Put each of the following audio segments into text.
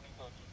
morning coach.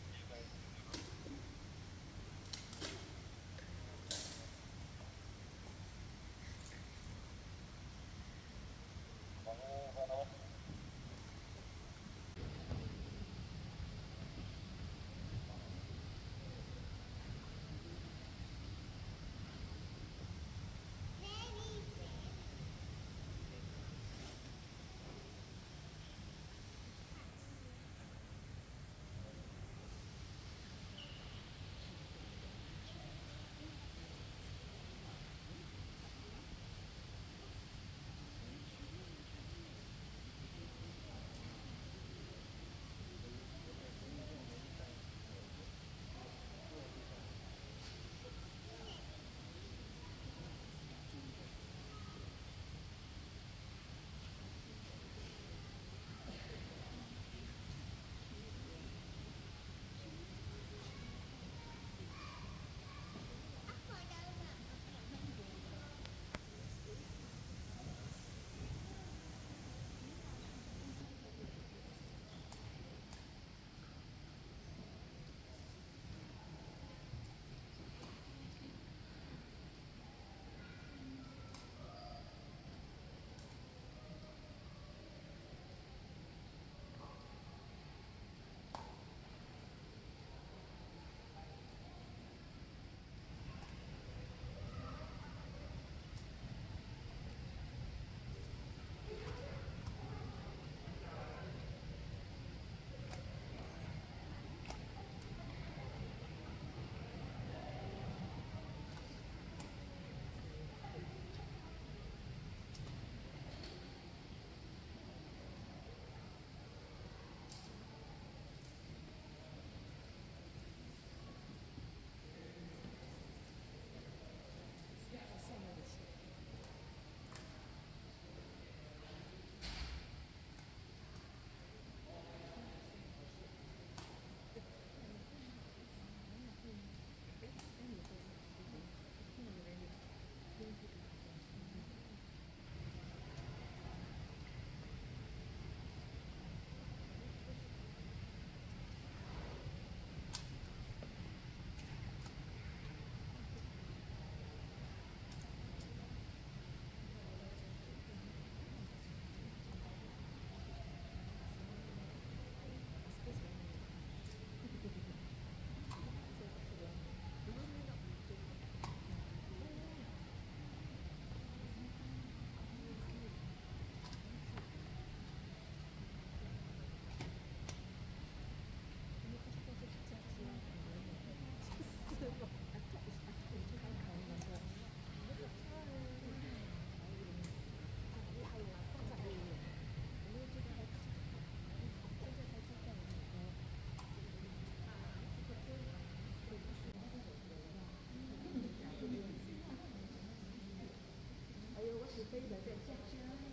see the good picture.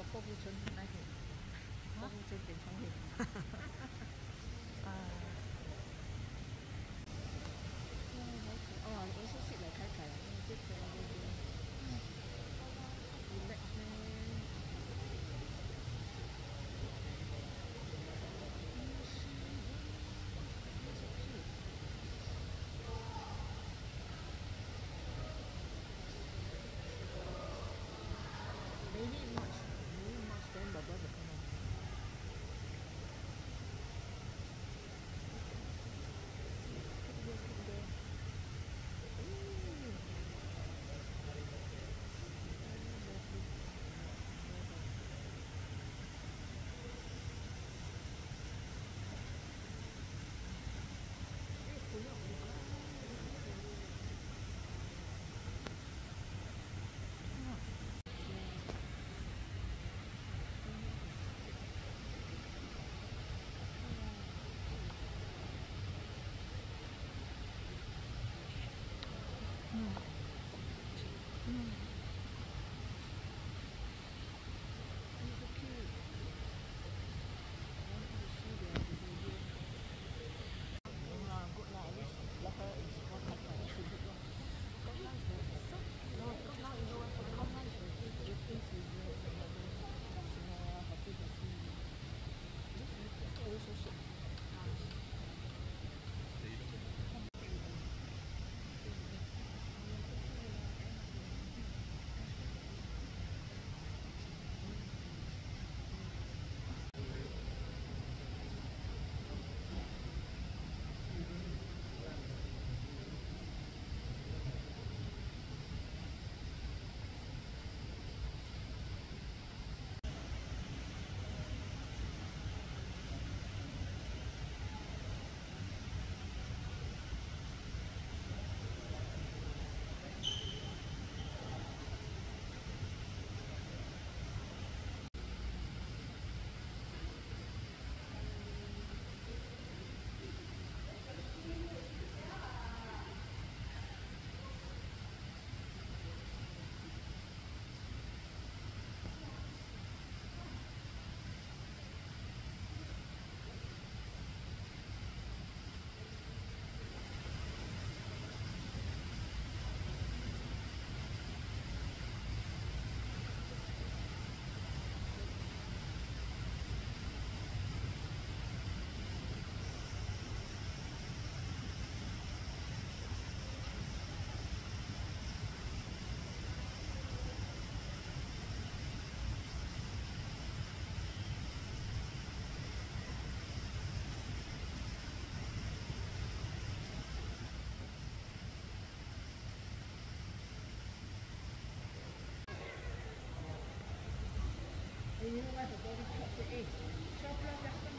做货物存那些，货物存点充电。啊。哦，我是去来开开，因为这。University of Cambridge.